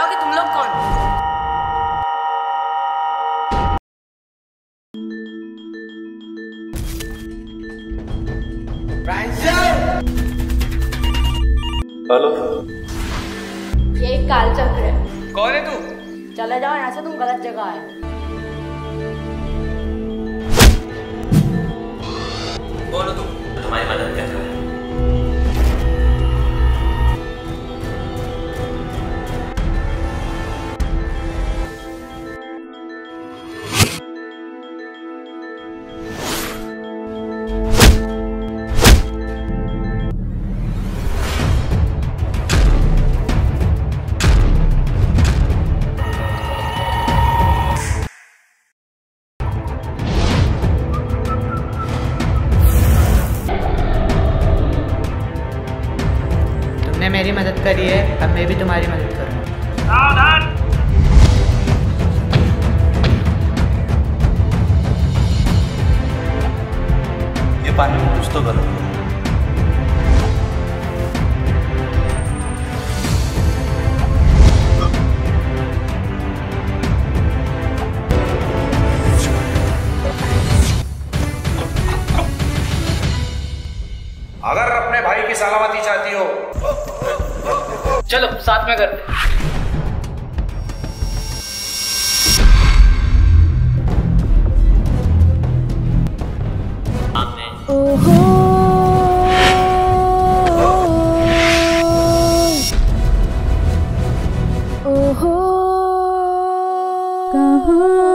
बताओ कि तुम लोग कौन हेलो ये एक काल चक्र है कौन है तू चले जाओ यहाँ से तुम गलत जगह आए बोलो तुम तुमने मेरी मदद करी है अब मैं भी तुम्हारी मदद करूँगा ये पानी में कुछ तो गलत अगर सलामती चाहती हो। चलो साथ में करते हैं। कहाँ